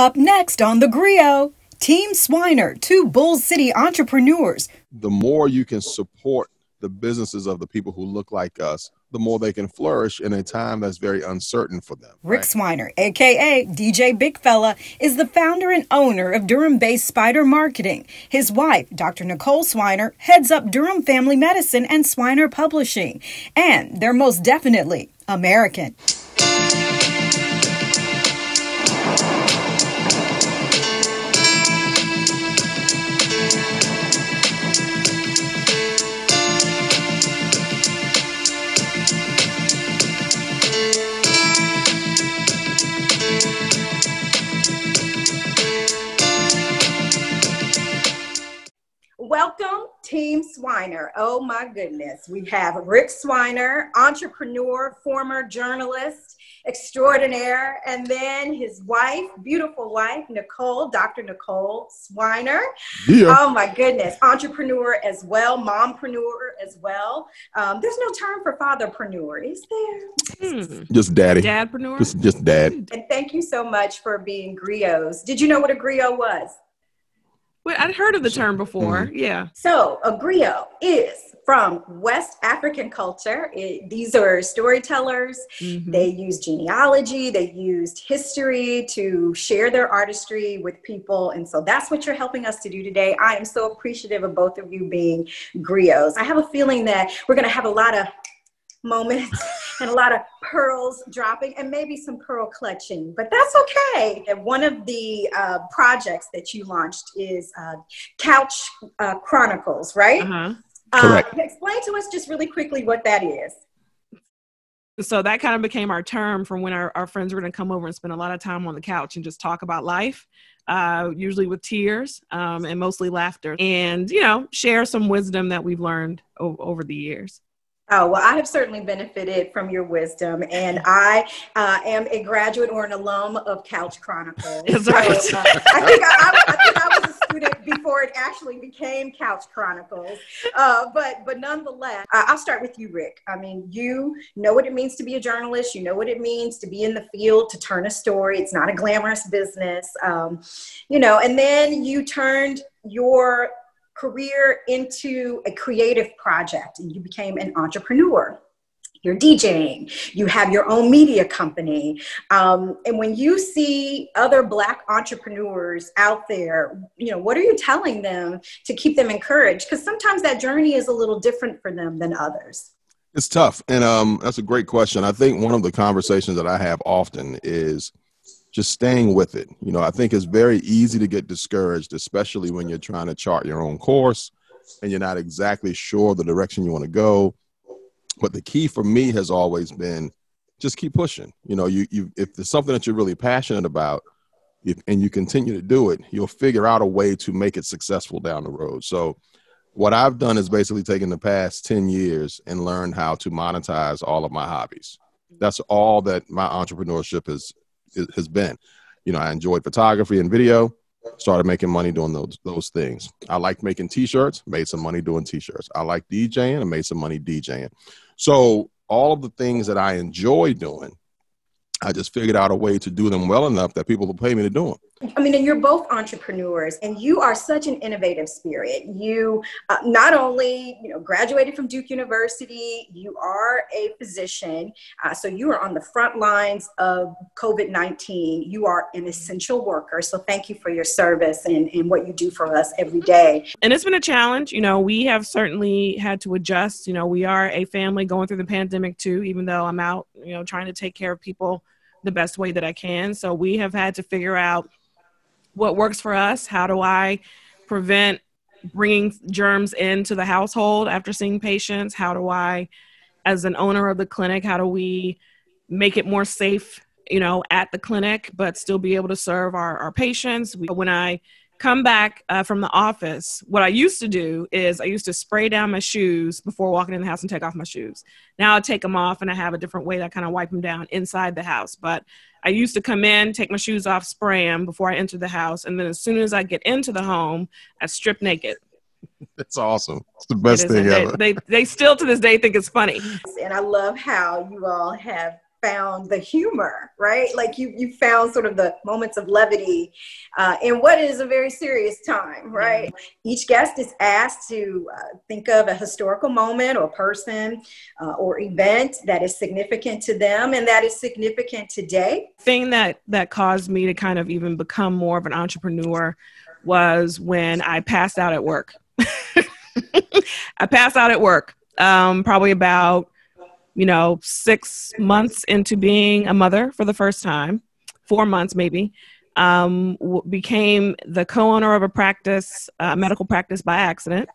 Up next on The Griot, Team Swiner, two Bull City entrepreneurs. The more you can support the businesses of the people who look like us, the more they can flourish in a time that's very uncertain for them. Ric right? Swiner, aka DJ Big Fella, is the founder and owner of Durham based Spider Marketing. His wife, Dr. Nicole Swiner, heads up Durham Family Medicine and Swiner Publishing. And they're most definitely American. Swiner. Oh my goodness. We have Ric Swiner, entrepreneur, former journalist extraordinaire, and then his wife, beautiful wife, Nicole, Dr. Nicole Swiner. Yeah. Oh my goodness. Entrepreneur as well, mompreneur as well. Um, there's no term for fatherpreneur, is there? Hmm. Just daddy. Dadpreneur? Just, just dad. And thank you so much for being griots. Did you know what a griot was? Well, I'd heard of the term before. Mm-hmm. Yeah. So a griot is from West African culture. It, these are storytellers. Mm-hmm. They use genealogy, they used history to share their artistry with people. And so that's what you're helping us to do today. I am so appreciative of both of you being griots. I have a feeling that we're going to have a lot of moments and a lot of pearls dropping and maybe some pearl clutching, but that's okay. And one of the uh, projects that you launched is uh, Couch uh, Chronicles, right? Uh-huh. Uh, Correct. explain to us just really quickly what that is. So that kind of became our term from when our, our friends were going to come over and spend a lot of time on the couch and just talk about life. Uh, usually with tears um, and mostly laughter, and you know, share some wisdom that we've learned o- over the years. Oh, well, I have certainly benefited from your wisdom, and I uh, am a graduate or an alum of Couch Chronicles. That's right. So, uh, I, think I, I, I, think I was a student before it actually became Couch Chronicles. Uh, but, but nonetheless, I'll start with you, Ric. I mean, you know what it means to be a journalist. You know what it means to be in the field, to turn a story. It's not a glamorous business, um, you know. And then you turned your career into a creative project and you became an entrepreneur you're DJing, you have your own media company. Um, and when you see other Black entrepreneurs out there, you know, what are you telling them to keep them encouraged? Because sometimes that journey is a little different for them than others. It's tough. And um, that's a great question. I think one of the conversations that I have often is just staying with it. You know, I think it's very easy to get discouraged, especially when you're trying to chart your own course and you're not exactly sure the direction you want to go. But the key for me has always been just keep pushing. You know, you, you if there's something that you're really passionate about if, and you continue to do it, you'll figure out a way to make it successful down the road. So what I've done is basically taken the past 10 years and learned how to monetize all of my hobbies. That's all that my entrepreneurship has has been. You know, I enjoyed photography and video. Started making money doing those those things. I liked making t-shirts, made some money doing t-shirts. I liked DJing and made some money DJing. So all of the things that I enjoy doing, I just figured out a way to do them well enough that people will pay me to do them. I mean, and you're both entrepreneurs, and you are such an innovative spirit. You uh, not only, you know, graduated from Duke University, you are a physician, uh, so you are on the front lines of COVID nineteen. You are an essential worker, so thank you for your service and, and what you do for us every day. And it's been a challenge. You know, we have certainly had to adjust. You know, we are a family going through the pandemic too. Even though I'm out, you know, trying to take care of people the best way that I can, so we have had to figure out what works for us. How do I prevent bringing germs into the household after seeing patients? How do I, as an owner of the clinic, how do we make it more safe, you know, at the clinic, but still be able to serve our, our patients? When I come back uh, from the office, what I used to do is I used to spray down my shoes before walking in the house and take off my shoes. Now I take them off and I have a different way that I kind of wipe them down inside the house. But I used to come in, take my shoes off, spray them before I enter the house, and then as soon as I get into the home, I strip naked. That's awesome. It's the best it thing ever. They, they, they still to this day think it's funny. And I love how you all have found the humor, right? Like you you found sort of the moments of levity uh, in what is a very serious time, right? Mm-hmm. Each guest is asked to uh, think of a historical moment or person uh, or event that is significant to them and that is significant today. Thing that that caused me to kind of even become more of an entrepreneur was when I passed out at work. I passed out at work, um, probably about you know, six months into being a mother for the first time, four months maybe, um, w- became the co-owner of a practice, uh, medical practice by accident.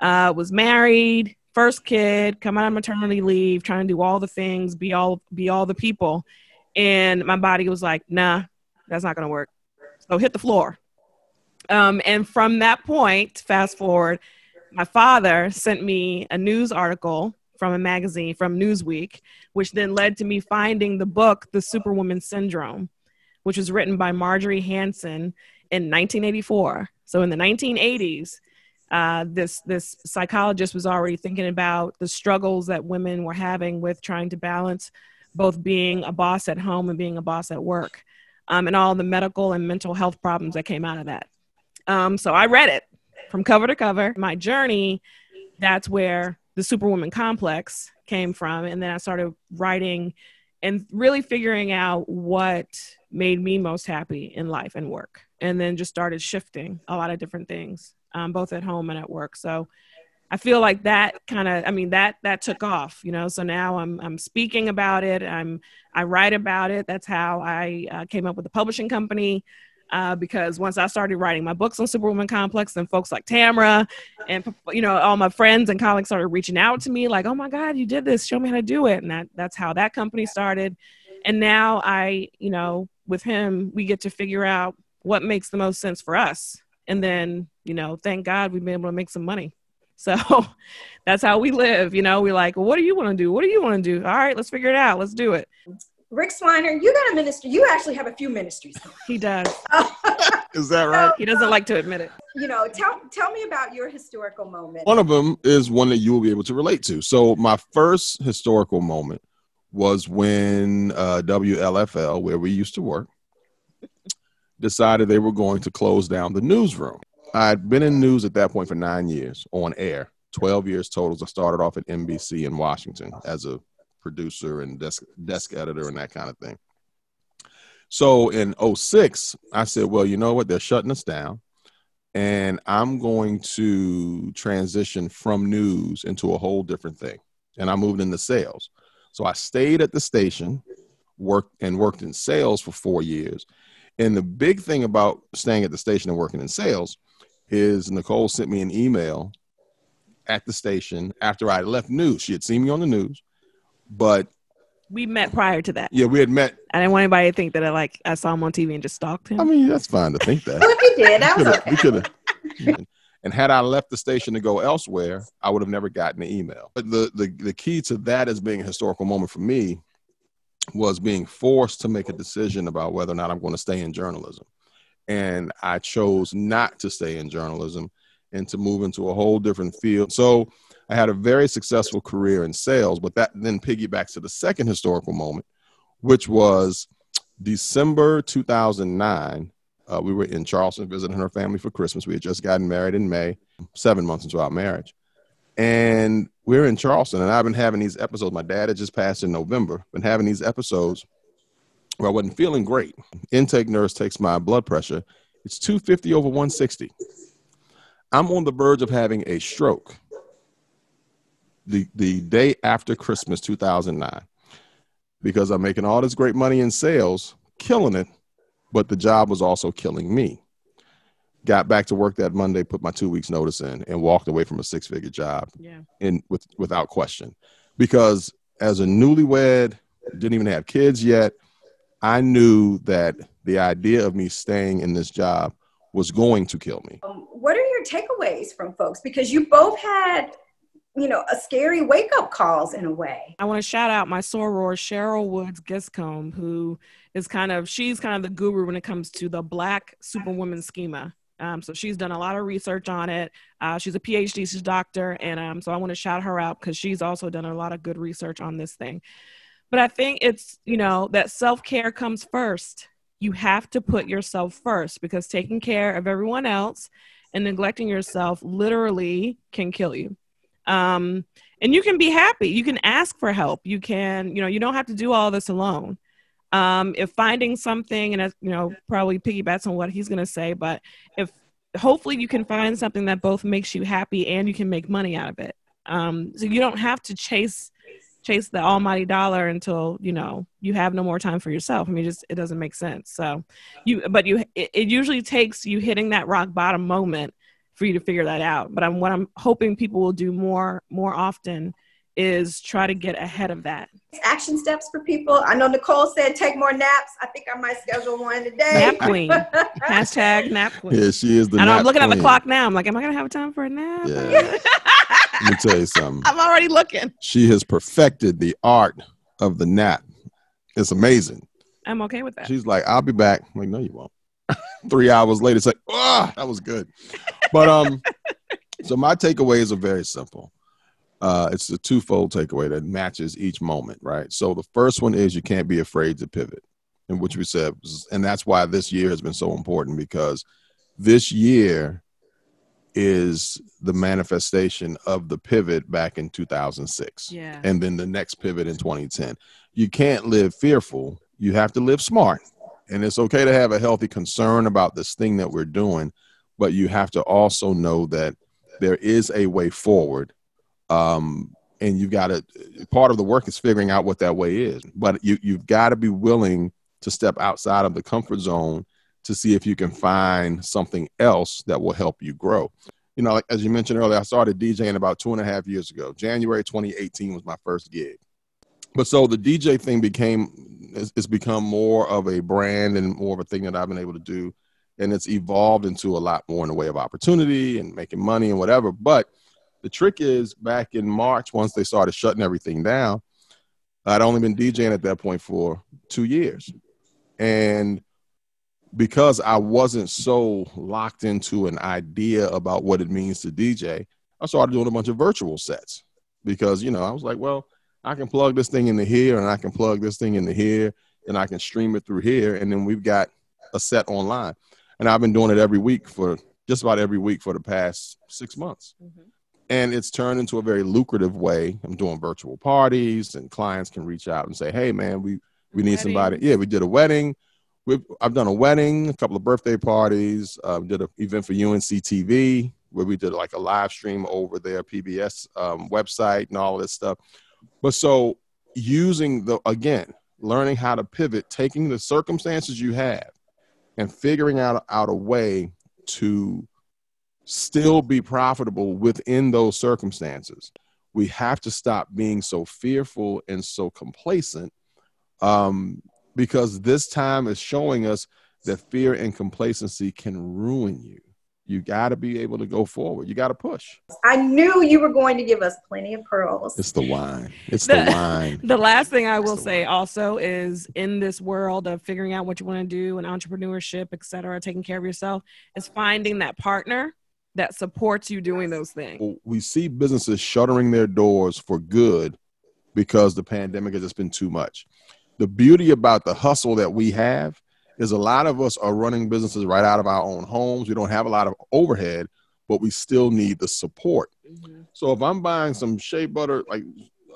Uh, was married, first kid, come out of maternity leave, trying to do all the things, be all be all the people, and my body was like, nah, that's not gonna work. So hit the floor. Um, and from that point, fast forward, my father sent me a news article from a magazine from Newsweek, which then led to me finding the book, The Superwoman Syndrome, which was written by Marjorie Hansen in 1984. So in the 1980s, uh, this this psychologist was already thinking about the struggles that women were having with trying to balance both being a boss at home and being a boss at work, um, and all the medical and mental health problems that came out of that. Um, so I read it from cover to cover. My journey, that's where the Superwoman complex came from. And then I started writing and really figuring out what made me most happy in life and work. And then just started shifting a lot of different things, um, both at home and at work. So I feel like that kind of, I mean, that, that took off, you know, so now I'm, I'm speaking about it. I'm, I write about it. That's how I uh, came up with the publishing company uh, because once I started writing my books on Superwoman Complex, and folks like Tamara and you know all my friends and colleagues started reaching out to me like, "Oh my God, you did this! Show me how to do it!" And that that's how that company started. And now I, you know, with him, we get to figure out what makes the most sense for us, and then you know, thank God we've been able to make some money. So that's how we live. You know, we're like, well, what do you want to do? What do you want to do? All right, let's figure it out. Let's do it. Ric Swiner, you got a ministry. You actually have a few ministries. He does. is that right? he doesn't like to admit it. You know, tell tell me about your historical moment. One of them is one that you will be able to relate to. So my first historical moment was when uh, WLFL, where we used to work, decided they were going to close down the newsroom. I'd been in news at that point for nine years on air, 12 years total. I started off at NBC in Washington as a producer and desk desk editor and that kind of thing. So in 06, I said, well, you know what? They're shutting us down. And I'm going to transition from news into a whole different thing. And I moved into sales. So I stayed at the station, worked and worked in sales for four years. And the big thing about staying at the station and working in sales is Nicole sent me an email at the station after I left news. She had seen me on the news but we met prior to that. Yeah, we had met. I didn't want anybody to think that I like I saw him on TV and just stalked him. I mean, that's fine to think that. well, if you did, that was okay. We could have. And had I left the station to go elsewhere, I would have never gotten the email. But the, the the key to that as being a historical moment for me was being forced to make a decision about whether or not I'm going to stay in journalism. And I chose not to stay in journalism and to move into a whole different field. So I had a very successful career in sales, but that then piggybacks to the second historical moment, which was December 2009. Uh, we were in Charleston visiting her family for Christmas. We had just gotten married in May, seven months into our marriage. And we are in Charleston, and I've been having these episodes. My dad had just passed in November, been having these episodes where I wasn't feeling great. Intake nurse takes my blood pressure. It's 250 over 160. I'm on the verge of having a stroke the, the day after Christmas 2009 because I'm making all this great money in sales, killing it, but the job was also killing me. Got back to work that Monday, put my two weeks notice in, and walked away from a six figure job. Yeah. In with without question, because as a newlywed, didn't even have kids yet. I knew that the idea of me staying in this job was going to kill me. Um, what are your takeaways from folks? Because you both had you know, a scary wake up calls in a way. I want to shout out my soror, Cheryl Woods Giscombe, who is kind of, she's kind of the guru when it comes to the Black Superwoman schema. Um, so she's done a lot of research on it. Uh, she's a PhD, she's a doctor. And um, so I want to shout her out because she's also done a lot of good research on this thing. But I think it's, you know, that self care comes first. You have to put yourself first because taking care of everyone else and neglecting yourself literally can kill you. Um, and you can be happy. You can ask for help. You can, you know, you don't have to do all this alone. Um, if finding something, and you know, probably piggybacks on what he's going to say, but if hopefully you can find something that both makes you happy and you can make money out of it. Um, so you don't have to chase chase the almighty dollar until you know you have no more time for yourself. I mean, just it doesn't make sense. So you, but you, it, it usually takes you hitting that rock bottom moment for you to figure that out. But I'm what I'm hoping people will do more more often is try to get ahead of that. Action steps for people. I know Nicole said take more naps. I think I might schedule one today. Nap queen. Hashtag nap queen. Yeah, she is the. And nap I'm looking queen. at the clock now. I'm like, am I gonna have time for a nap? Yeah. Let me tell you something. I'm already looking. She has perfected the art of the nap. It's amazing. I'm okay with that. She's like, I'll be back. I'm like, no, you won't. Three hours later, it's like, ah, that was good. But um, so my takeaways are very simple. Uh, it's a twofold takeaway that matches each moment, right? So the first one is you can't be afraid to pivot, and which we said, and that's why this year has been so important because this year is the manifestation of the pivot back in 2006 Yeah. and then the next pivot in 2010 you can't live fearful you have to live smart and it's okay to have a healthy concern about this thing that we're doing but you have to also know that there is a way forward um, and you've got to part of the work is figuring out what that way is but you, you've got to be willing to step outside of the comfort zone to see if you can find something else that will help you grow. You know like, as you mentioned earlier i started djing about two and a half years ago. January 2018 was my first gig but so the dj thing became it's, become more of a brand and more of a thing that i've been able to do. And it's evolved into a lot more in the way of opportunity and making money and whatever. But the trick is back in march once they started shutting everything down i'd only been djing at that point for two years. And because i wasn't so locked into an idea about what it means to dj i started doing a bunch of virtual sets. Because you know i was like well i can plug this thing into here and i can plug this thing into here and i can stream it through here and then we've got a set online. And i've been doing it every week for just about every week for the past six months. And it's turned into a very lucrative way. I'm doing virtual parties and clients can reach out and say hey man we we need somebody. Yeah we did a wedding. We've, I've done a wedding, a couple of birthday parties, um, did an event for UNC TV where we did like a live stream over their PBS um, website and all this stuff. But so using the, again, learning how to pivot, taking the circumstances you have and figuring out, out a way to still be profitable within those circumstances. We have to stop being so fearful and so complacent um, because this time is showing us that fear and complacency can ruin you. You got to be able to go forward. You got to push. I knew you were going to give us plenty of pearls. It's the wine. It's the, The- wine. The last thing I will the say also is in this world of figuring out what you want to do and entrepreneurship, et cetera, taking care of yourself, is finding that partner that supports you doing those things. We see businesses shuttering their doors for good because the pandemic has just been too much. The beauty about the hustle that we have is a lot of us are running businesses right out of our own homes. We don't have a lot of overhead, but we still need the support. So if I'm buying some shea butter, like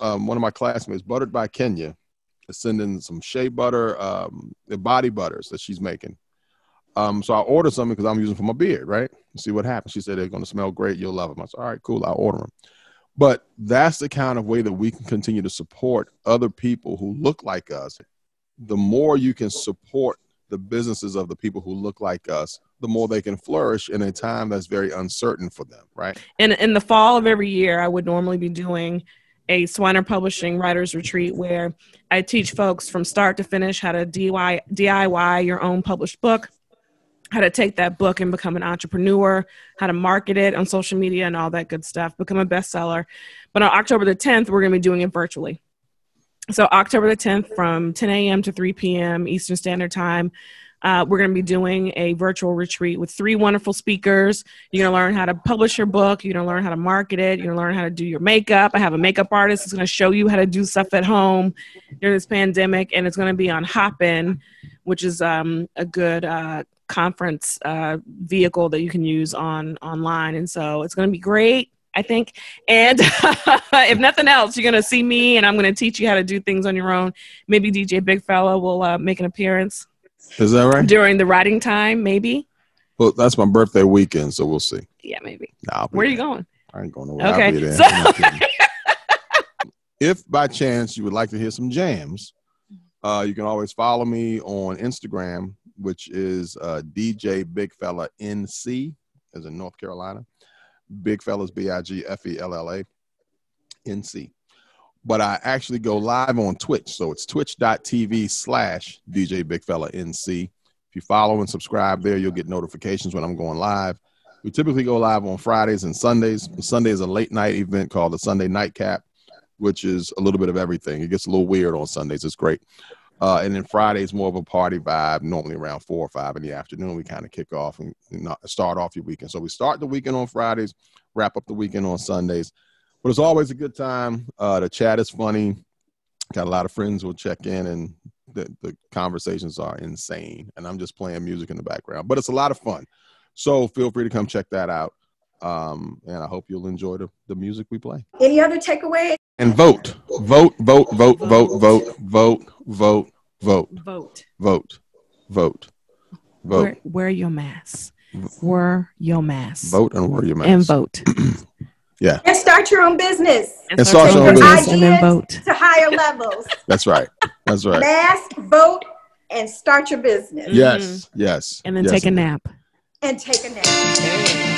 um, one of my classmates, Buttered by Kenya, is sending some shea butter, um, the body butters that she's making. Um, so I order something because I'm using for my beard, right? See what happens. She said they're going to smell great. You'll love them. I said, all right, cool. I'll order them. But that's the kind of way that we can continue to support other people who look like us. The more you can support the businesses of the people who look like us, the more they can flourish in a time that's very uncertain for them, right? And in the fall of every year i would normally be doing a swiner publishing writers retreat where i teach folks from start to finish how to DIY, diy your own published book how to take that book and become an entrepreneur how to market it on social media and all that good stuff become a bestseller but on october the 10th we're going to be doing it virtually so october the 10th from 10 a.m to 3 p.m eastern standard time Uh, we're going to be doing a virtual retreat with three wonderful speakers. You're going to learn how to publish your book. You're going to learn how to market it. You're going to learn how to do your makeup. I have a makeup artist who's going to show you how to do stuff at home during this pandemic, and it's going to be on Hopin, which is um, a good uh, conference uh, vehicle that you can use on online. And so it's going to be great. I think. And if nothing else, you're going to see me and I'm going to teach you how to do things on your own. Maybe DJ Big Fella will uh, make an appearance. Is that right? During the writing time, maybe. Well, that's my birthday weekend, so we'll see. Yeah, maybe. Nah, Where are you going? I ain't going nowhere. Okay. There. So- I'm not kidding. if by chance you would like to hear some jams, uh, you can always follow me on Instagram, which is uh, DJ Big Fella NC, as in North Carolina. Big Fella's B I G F E L L A NC. But I actually go live on Twitch. So it's twitch.tv slash DJ Big Fella NC. If you follow and subscribe there, you'll get notifications when I'm going live. We typically go live on Fridays and Sundays. Sunday is a late night event called the Sunday Nightcap, which is a little bit of everything. It gets a little weird on Sundays. It's great. Uh, and then Friday's more of a party vibe, normally around four or five in the afternoon. We kind of kick off and start off your weekend. So we start the weekend on Fridays, wrap up the weekend on Sundays. But it's always a good time. Uh, the chat is funny. Got a lot of friends will check in, and the, the conversations are insane. And I'm just playing music in the background, but it's a lot of fun. So feel free to come check that out. Um, and I hope you'll enjoy the, the music we play. Any other takeaway? And vote, vote, vote, vote, vote, vote, vote, vote, vote, Vote. vote, vote, vote, Wear, wear your mask. Wear your mask. vote, and wear your mask. And vote. Yeah. And start your own business And start your own business business. and then vote. to higher levels. That's right. That's right. Mask, vote, and start your business. Yes. Yes. And then yes, take a nap. And take a nap.